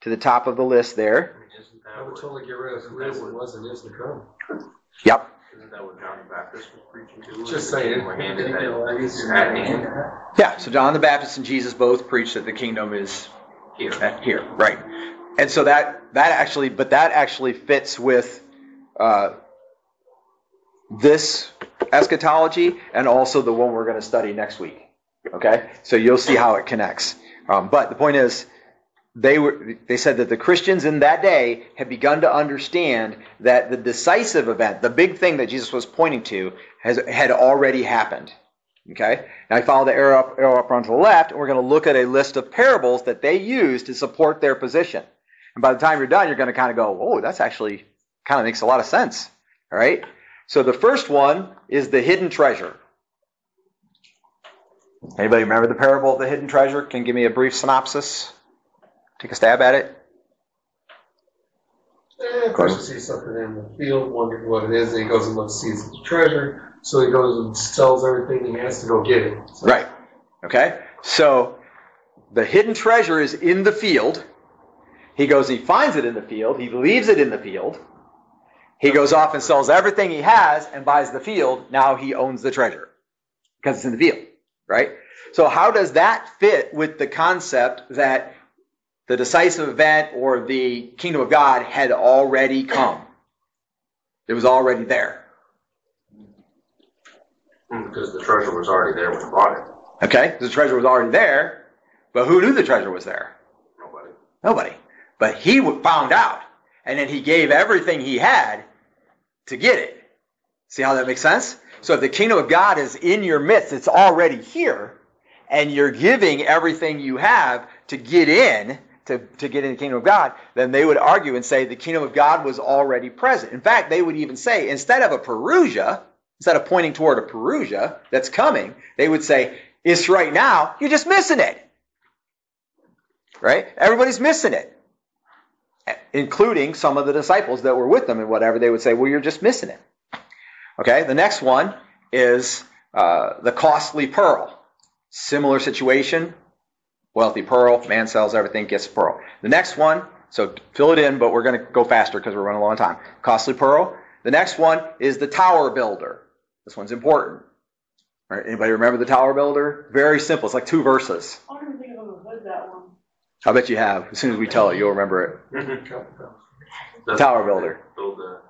to the top of the list there. I would totally get rid of and was and is to come. Yep. Isn't that what John the Baptist was preaching to? Just saying. handed at, at hand Yeah, so John the Baptist and Jesus both preached that the kingdom is here. at here, right? And so that that actually, but that actually fits with uh, this eschatology and also the one we're going to study next week. Okay, so you'll see how it connects. Um, but the point is, they were they said that the Christians in that day had begun to understand that the decisive event, the big thing that Jesus was pointing to, has had already happened. Okay? Now I follow the arrow up, arrow up onto the left, and we're going to look at a list of parables that they use to support their position. And by the time you're done, you're going to kind of go, oh, that's actually kind of makes a lot of sense. All right? So the first one is the hidden treasure. Anybody remember the parable of the hidden treasure? Can you give me a brief synopsis? Take a stab at it. Eh, person sees something in the field, wondering what it is, and he goes and looks, sees a treasure, so he goes and sells everything he has to go get it. So Right. Okay? So the hidden treasure is in the field. He goes, he finds it in the field. He leaves it in the field. He goes off and sells everything he has and buys the field. Now he owns the treasure because it's in the field. Right? So how does that fit with the concept that the decisive event or the kingdom of God had already come? It was already there. Hmm, because the treasure was already there when he bought it. Okay? The treasure was already there, But who knew the treasure was there? Nobody. Nobody. But he found out. And then he gave everything he had to get it. See how that makes sense? So if the kingdom of God is in your midst, it's already here, and you're giving everything you have to get in, to, to get in the kingdom of God, then they would argue and say the kingdom of God was already present. In fact, they would even say instead of a Parousia, instead of pointing toward a Parousia that's coming, they would say, it's right now, you're just missing it. Right? Everybody's missing it. Including some of the disciples that were with them and whatever, they would say, well, you're just missing it. Okay, the next one is uh, the costly pearl. Similar situation. Wealthy pearl, man sells everything, gets a pearl. The next one, so fill it in, but we're going to go faster because we're running low on time. Costly pearl. The next one is the tower builder. This one's important. All right, anybody remember the tower builder? Very simple. It's like two verses. I don't even think I've ever read that one. I bet you have. As soon as we tell it, you'll remember it. The tower builder. Build a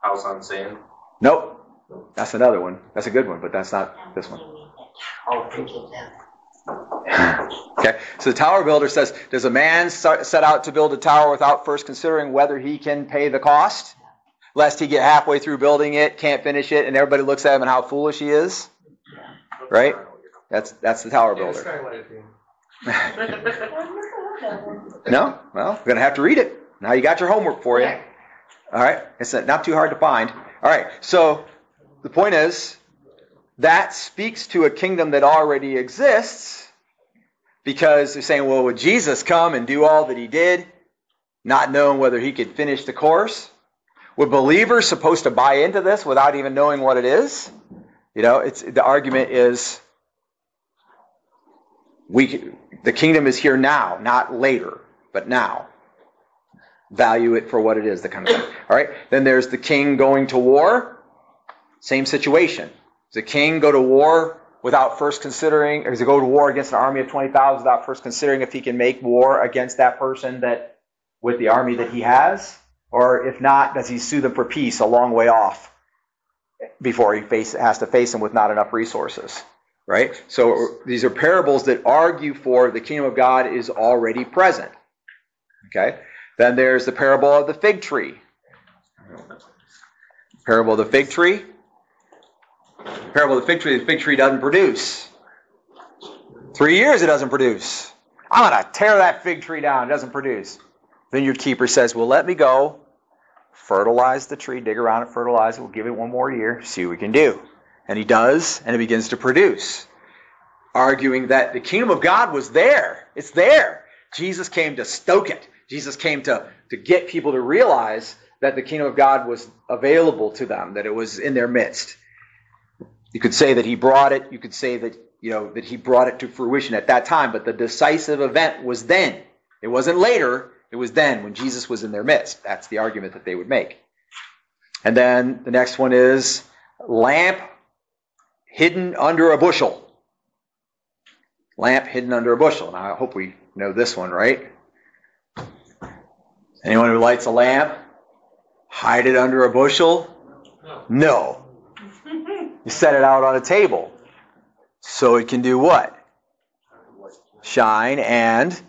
house on sand. Nope. That's another one. That's a good one, but that's not this one. Okay, so the tower builder says, Does a man set out to build a tower without first considering whether he can pay the cost? Lest he get halfway through building it, can't finish it, and everybody looks at him and how foolish he is? Right? That's, that's the tower builder. skylight at the end. I've never heard that one. No? Well, we're going to have to read it. Now you got your homework for you. All right? It's not too hard to find. All right, so the point is, that speaks to a kingdom that already exists because they're saying, well, would Jesus come and do all that he did, not knowing whether he could finish the course? Were believers supposed to buy into this without even knowing what it is? You know, it's the argument is we the kingdom is here now, not later, but now. Value it for what it is, the kind of thing. All right. Then there's the king going to war. Same situation. Does the king go to war without first considering, or he go to war against an army of 20,000 without first considering if he can make war against that person that, with the army that he has? Or if not, does he sue them for peace a long way off before he face, has to face them with not enough resources? Right? So these are parables that argue for the kingdom of God is already present. Okay? Then there's the parable of the fig tree. Parable of the fig tree. Parable of the fig tree, the fig tree doesn't produce. Three years it doesn't produce. I'm going to tear that fig tree down. It doesn't produce. Then your keeper says, Well, let me go, fertilize the tree, dig around it, fertilize it. We'll give it one more year, see what we can do. And he does, and it begins to produce. Arguing that the kingdom of God was there. It's there. Jesus came to stoke it. Jesus came to, to get people to realize that the kingdom of God was available to them, that it was in their midst. You could say that he brought it, you could say that, you know, that he brought it to fruition at that time, but the decisive event was then. It wasn't later, it was then when Jesus was in their midst. That's the argument that they would make. And then the next one is lamp hidden under a bushel. Lamp hidden under a bushel. Now I hope we know this one, right? Anyone who lights a lamp, hide it under a bushel? No. You set it out on a table. So it can do what? Shine and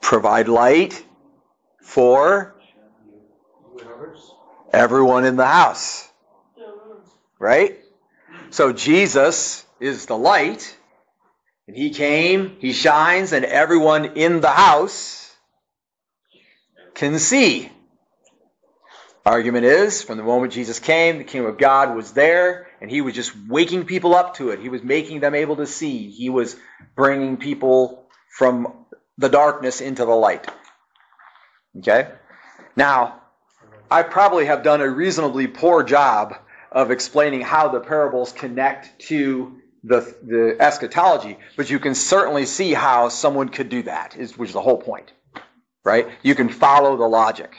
provide light for everyone in the house. Right? So Jesus is the light, and he came, he shines, and everyone in the house can see. Argument is, from the moment Jesus came, the kingdom of God was there, and he was just waking people up to it. He was making them able to see. He was bringing people from the darkness into the light. Okay? Now, I probably have done a reasonably poor job of explaining how the parables connect to the, the eschatology, but you can certainly see how someone could do that, is, which is the whole point. Right? You can follow the logic.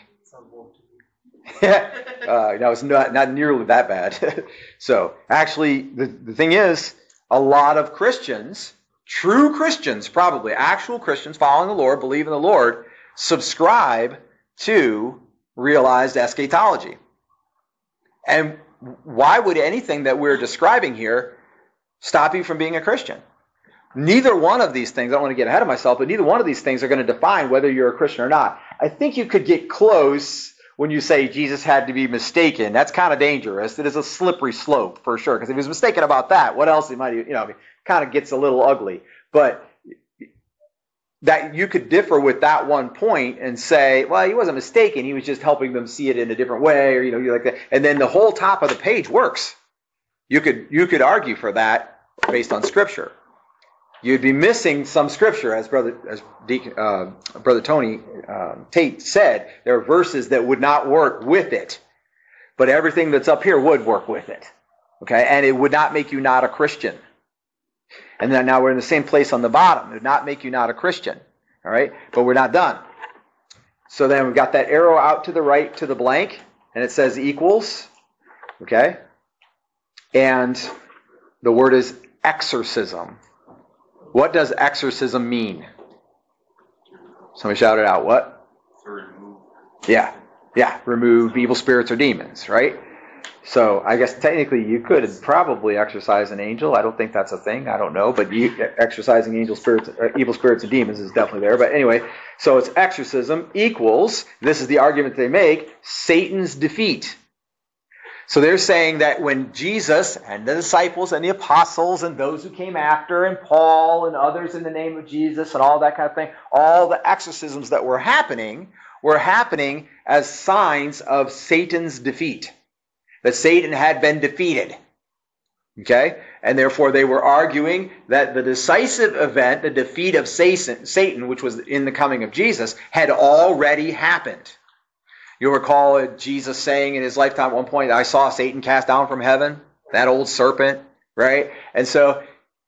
uh, no, it's not, not nearly that bad. so, actually, the, the thing is, a lot of Christians, true Christians, probably, actual Christians following the Lord, believe in the Lord, subscribe to realized eschatology. And why would anything that we're describing here stop you from being a Christian? neither one of these things, I don't want to get ahead of myself, but neither one of these things are going to define whether you're a Christian or not. I think you could get close when you say Jesus had to be mistaken. That's kind of dangerous. It is a slippery slope for sure. Because if he was mistaken about that, what else he might, you know, kind of gets a little ugly. But that you could differ with that one point and say, well, he wasn't mistaken. He was just helping them see it in a different way, or you know, you like that. And then the whole top of the page works. You could you could argue for that based on scripture. You'd be missing some scripture, as brother as Deacon, uh, brother Tony um, Tate said. There are verses that would not work with it, but everything that's up here would work with it. Okay, and it would not make you not a Christian. And then now we're in the same place on the bottom. It would not make you not a Christian. All right? But we're not done. So then we've got that arrow out to the right to the blank, and it says equals. Okay? And the word is exorcism. What does exorcism mean? Somebody shout it out. What? Yeah. Yeah. Remove evil spirits or demons, right? So I guess technically you could probably exorcise an angel. I don't think that's a thing. I don't know, but you, exorcising angel spirits, uh, evil spirits and demons is definitely there. But anyway, so it's exorcism equals. This is the argument they make: Satan's defeat. So they're saying that when Jesus and the disciples and the apostles and those who came after and Paul and others in the name of Jesus and all that kind of thing, all the exorcisms that were happening were happening as signs of Satan's defeat that Satan had been defeated. Okay? And therefore they were arguing that the decisive event, the defeat of Satan, which was in the coming of Jesus, had already happened. You'll recall Jesus saying in his lifetime at one point, I saw Satan cast down from heaven, that old serpent, right? And so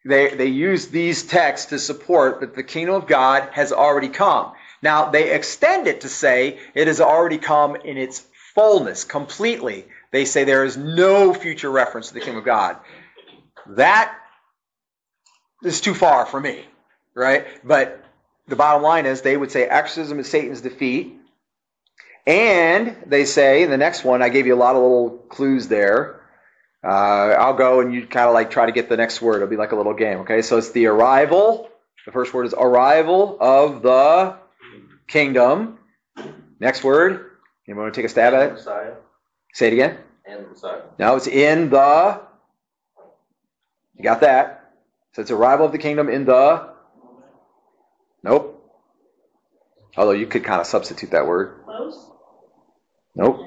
they, they use these texts to support that the kingdom of God has already come. Now, they extend it to say it has already come in its fullness, completely. They say there is no future reference to the kingdom of God. That is too far for me, right? But the bottom line is they would say exorcism is Satan's defeat. And they say, in the next one, I gave you a lot of little clues there. Uh, I'll go and you kind of like try to get the next word. It'll be like a little game, okay? So it's the arrival. The first word is arrival of the kingdom. Next word. Anyone want to take a stab at it? Messiah Say it again. and the Messiah. No, it's in the. You got that? So it's arrival of the kingdom in the. Nope. Although you could kind of substitute that word. Close? Nope.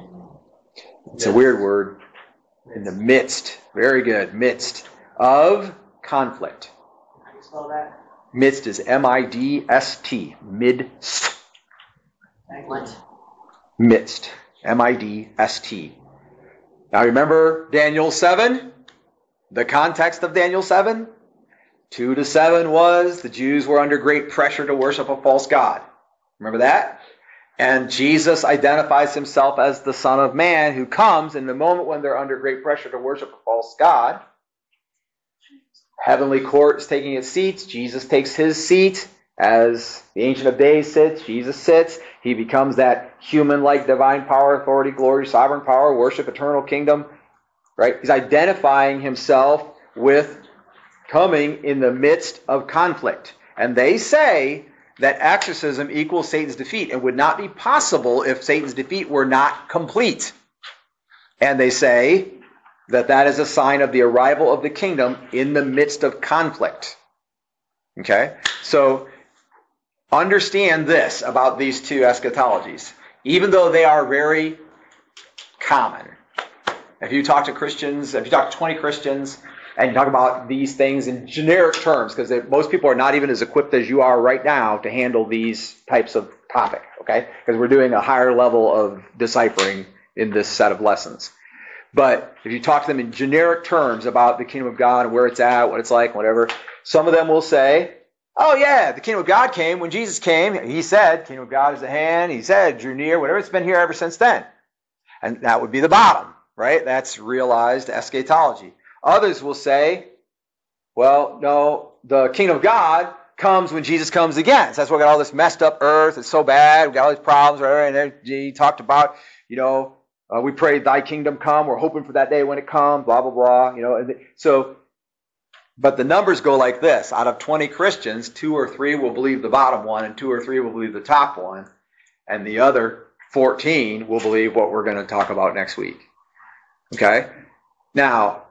It's a weird word. In the midst. Very good. Midst of conflict. How do you spell that? Midst is M I D S T. Midst. What? Midst. M I D S T. Now remember Daniel 7? The context of Daniel 7? 2 to 7 was the Jews were under great pressure to worship a false God. Remember that? And Jesus identifies himself as the Son of Man who comes in the moment when they're under great pressure to worship a false God. Heavenly court is taking its seats. Jesus takes his seat as the Ancient of Days sits. Jesus sits. He becomes that human like divine power, authority, glory, sovereign power, worship, eternal kingdom. Right? He's identifying himself with coming in the midst of conflict. And they say that exorcism equals Satan's defeat and would not be possible if Satan's defeat were not complete. And they say that that is a sign of the arrival of the kingdom in the midst of conflict. Okay? So understand this about these two eschatologies. Even though they are very common, if you talk to Christians, if you talk to 20 Christians, and talk about these things in generic terms, because most people are not even as equipped as you are right now to handle these types of topic, okay? Because we're doing a higher level of deciphering in this set of lessons. But if you talk to them in generic terms about the kingdom of God and where it's at, what it's like, whatever, some of them will say, Oh yeah, the kingdom of God came when Jesus came. He said, "Kingdom of God is at hand." He said, "Drew near." Whatever. It's been here ever since then, and that would be the bottom, right? That's realized eschatology. Others will say, "Well, no, the kingdom of God comes when Jesus comes again." So that's why we got all this messed up earth. It's so bad. We got all these problems. Right? And he talked about, you know, uh, we pray, "Thy kingdom come." We're hoping for that day when it comes. Blah blah blah. You know, so But the numbers go like this. Out of 20 Christians, two or three will believe the bottom one, and two or three will believe the top one, and the other 14 will believe what we're going to talk about next week. Okay? Now,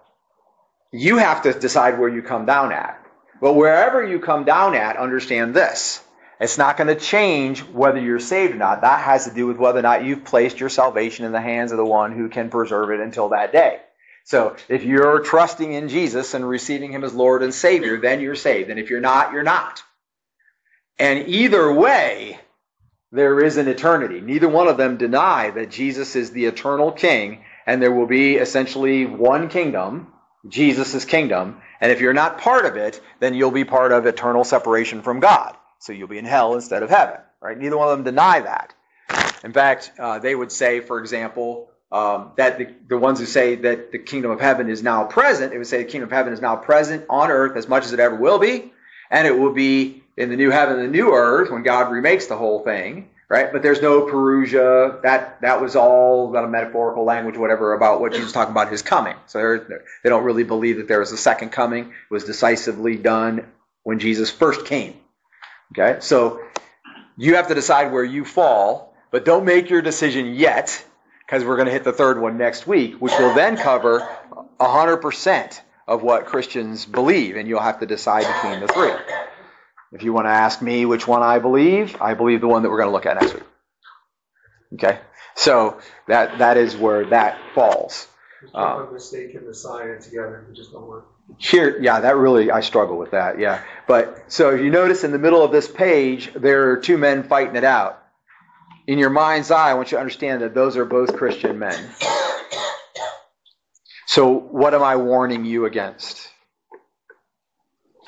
you have to decide where you come down at. But wherever you come down at, understand this. It's not going to change whether you're saved or not. That has to do with whether or not you've placed your salvation in the hands of the one who can preserve it until that day. So if you're trusting in Jesus and receiving him as Lord and Savior, then you're saved. And if you're not, you're not. And either way, there is an eternity. Neither one of them deny that Jesus is the eternal king and there will be essentially one kingdom, Jesus' kingdom. And if you're not part of it, then you'll be part of eternal separation from God. So you'll be in hell instead of heaven, right? Neither one of them deny that. In fact, uh, they would say, for example, um, that the, the ones who say that the kingdom of heaven is now present, it would say the kingdom of heaven is now present on earth as much as it ever will be, and it will be in the new heaven and the new earth when God remakes the whole thing, right? But there's no Parousia. That that was all about a metaphorical language, whatever, about what Jesus talking about his coming. So they don't really believe that there was a second coming. It was decisively done when Jesus first came. Okay, so you have to decide where you fall, but don't make your decision yet because we're going to hit the third one next week, which will then cover 100% of what Christians believe, and you'll have to decide between the three. If you want to ask me which one I believe, I believe the one that we're going to look at next week. Okay? So that that is where that falls. You um, can't mistake in the sign together, it just don't work. Here, yeah, that really, I struggle with that, yeah. But, so if you notice in the middle of this page, there are two men fighting it out. In your mind's eye, I want you to understand that those are both Christian men. So, what am I warning you against?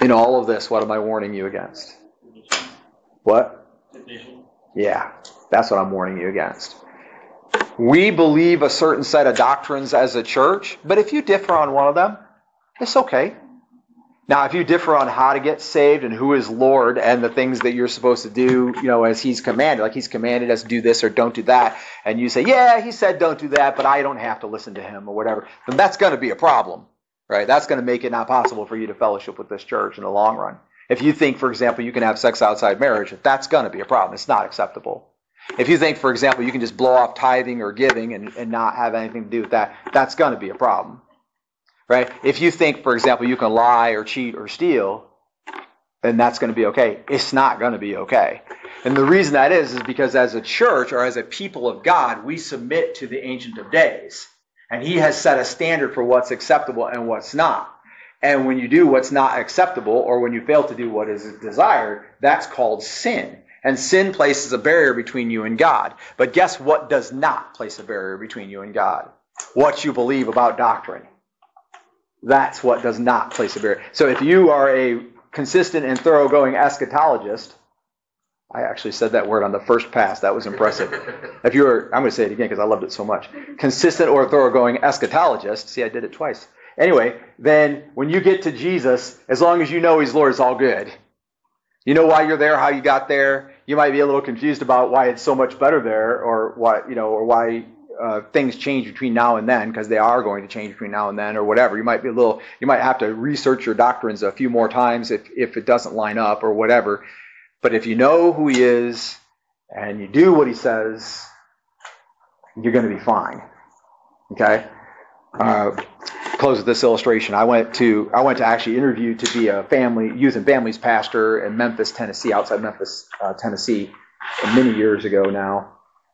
In all of this, what am I warning you against? What? Yeah, that's what I'm warning you against. We believe a certain set of doctrines as a church, but if you differ on one of them, it's okay. Now, if you differ on how to get saved and who is Lord and the things that you're supposed to do, you know, as He's commanded, like He's commanded us to do this or don't do that, and you say, yeah, He said don't do that, but I don't have to listen to Him or whatever, then that's going to be a problem, right? That's going to make it not possible for you to fellowship with this church in the long run. If you think, for example, you can have sex outside marriage, that's going to be a problem. It's not acceptable. If you think, for example, you can just blow off tithing or giving and, and not have anything to do with that, that's going to be a problem right? If you think, for example, you can lie or cheat or steal, then that's going to be okay. It's not going to be okay. And the reason that is, is because as a church or as a people of God, we submit to the Ancient of Days. And He has set a standard for what's acceptable and what's not. And when you do what's not acceptable, or when you fail to do what is desired, that's called sin. And sin places a barrier between you and God. But guess what does not place a barrier between you and God? What you believe about doctrine. That's what does not place a barrier. So if you are a consistent and thoroughgoing eschatologist, I actually said that word on the first pass. That was impressive. If you are, I'm going to say it again because I loved it so much. Consistent or thoroughgoing eschatologist. See, I did it twice. Anyway, then when you get to Jesus, as long as you know He's Lord, it's all good. You know why you're there, how you got there. You might be a little confused about why it's so much better there, or what you know, or why uh, things change between now and then because they are going to change between now and then or whatever. You might be a little, you might have to research your doctrines a few more times if, if it doesn't line up or whatever. But if you know who he is and you do what he says, you're going to be fine. Okay? Uh, close with this illustration. I went to I went to actually interview to be a family youth and families pastor in Memphis, Tennessee, outside Memphis, uh, Tennessee, many years ago now.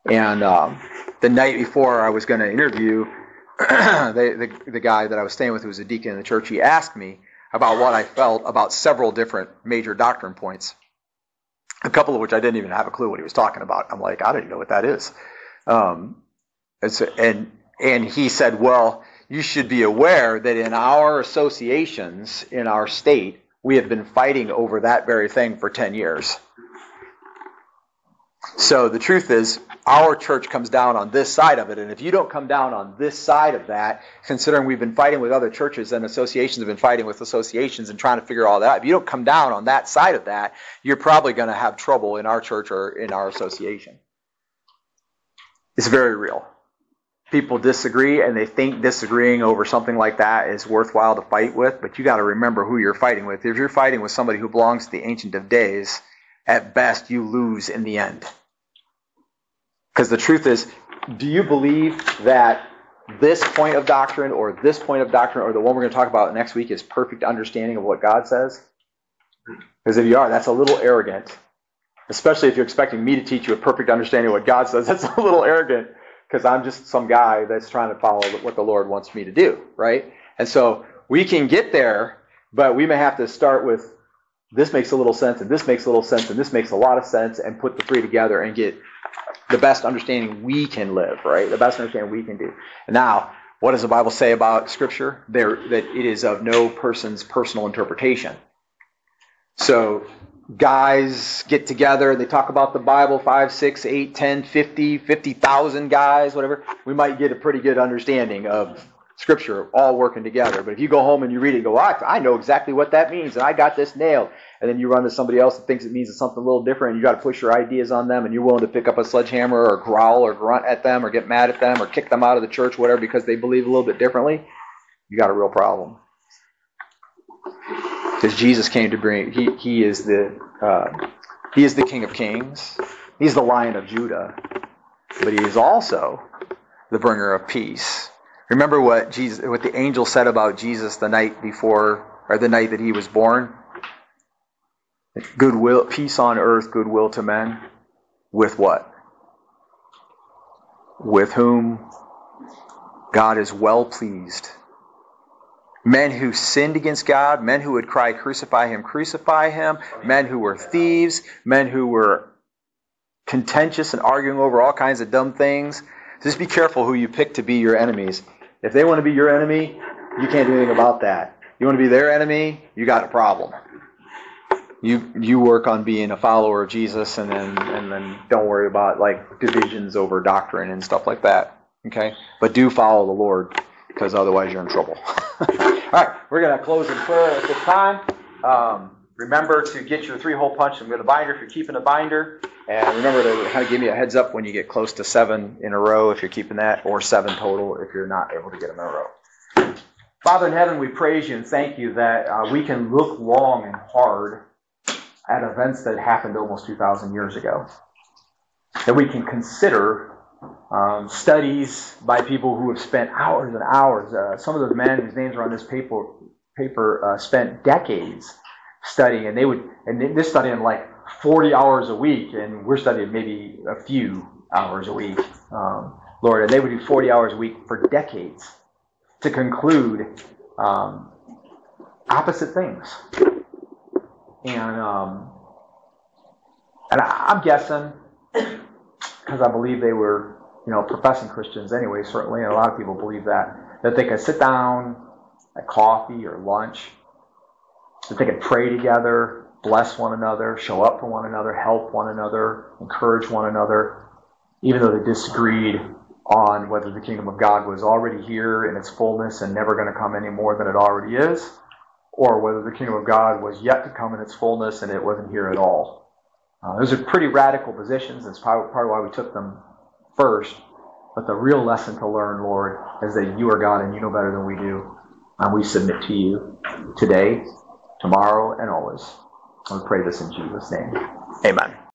And um, the night before I was going to interview the, the, the guy that I was staying with, who was a deacon in the church, he asked me about what I felt about several different major doctrine points. A couple of which I didn't even have a clue what he was talking about. I'm like, I don't even know what that is. Um, and, so, and and he said, well, you should be aware that in our associations in our state, we have been fighting over that very thing for 10 years. So the truth is, our church comes down on this side of it. And if you don't come down on this side of that, considering we've been fighting with other churches and associations have been fighting with associations and trying to figure all that out, if you don't come down on that side of that, you're probably going to have trouble in our church or in our association. It's very real. people disagree and they think disagreeing over something like that is worthwhile to fight with, but you got to remember who you're fighting with. If you're fighting with somebody who belongs to the Ancient of Days, at best you lose in the end. Because the truth is, do you believe that this point of doctrine or this point of doctrine or the one we're going to talk about next week is perfect understanding of what God says? Because if you are, that's a little arrogant. Especially if you're expecting me to teach you a perfect understanding of what God says. That's a little arrogant because I'm just some guy that's trying to follow what the Lord wants me to do, right? And so we can get there, but we may have to start with this makes a little sense and this makes a little sense and this makes a lot of sense and put the three together and get the best understanding we can live, right? The best understanding we can do. And now, what does the Bible say about Scripture? There, that it is of no person's personal interpretation. So, guys get together, they talk about the Bible, 5, 6, 8, 10, 50, 50,000 guys, whatever. We might get a pretty good understanding of Scripture all working together. But if you go home and you read it and go, I, I know exactly what that means, and I got this nailed, and then you run to somebody else that thinks it means something a little different, and you got to push your ideas on them, and you're willing to pick up a sledgehammer or growl or grunt at them or get mad at them or kick them out of the church, whatever, because they believe a little bit differently, you got a real problem. Because Jesus came to bring, he, he is the uh, he is the King of Kings. He's the Lion of Judah, but he is also the bringer of peace. Remember what Jesus, what the angel said about Jesus the night before, or the night that he was born. Goodwill, peace on earth, goodwill to men. With what? With whom God is well pleased. Men who sinned against God, men who would cry, Crucify him, crucify him, men who were thieves, men who were contentious and arguing over all kinds of dumb things. Just be careful who you pick to be your enemies. If they want to be your enemy, you can't do anything about that. You want to be their enemy, you got a problem. You you work on being a follower of Jesus, and then and then don't worry about like divisions over doctrine and stuff like that. Okay, but do follow the Lord, because otherwise you're in trouble. All right, we're gonna close in prayer at this time. Um, remember to get your three-hole punch and with a binder if you're keeping a binder. And remember to kind of give me a heads up when you get close to seven in a row if you're keeping that, or seven total if you're not able to get them in a row. Father in heaven, we praise you and thank you that uh, we can look long and hard at events that happened almost 2,000 years ago. That we can consider um, studies by people who have spent hours and hours. Uh, some of those men whose names are on this paper paper uh, spent decades studying, and they would and they're studying like 40 hours a week, and we're studying maybe a few hours a week, um, Lord, and they would do 40 hours a week for decades to conclude um, opposite things. And um, and I, I'm guessing because I believe they were, you know, professing Christians anyway. Certainly, and a lot of people believe that that they could sit down at coffee or lunch, that they could pray together, bless one another, show up for one another, help one another, encourage one another, even though they disagreed on whether the kingdom of God was already here in its fullness and never going to come any more than it already is, or whether the kingdom of God was yet to come in its fullness and it wasn't here at all. Uh, those are pretty radical positions. That's part, part of why we took them first. But the real lesson to learn, Lord, is that you are God and you know better than we do. And we submit to you today, tomorrow, and always. We pray this in Jesus' name. Amen.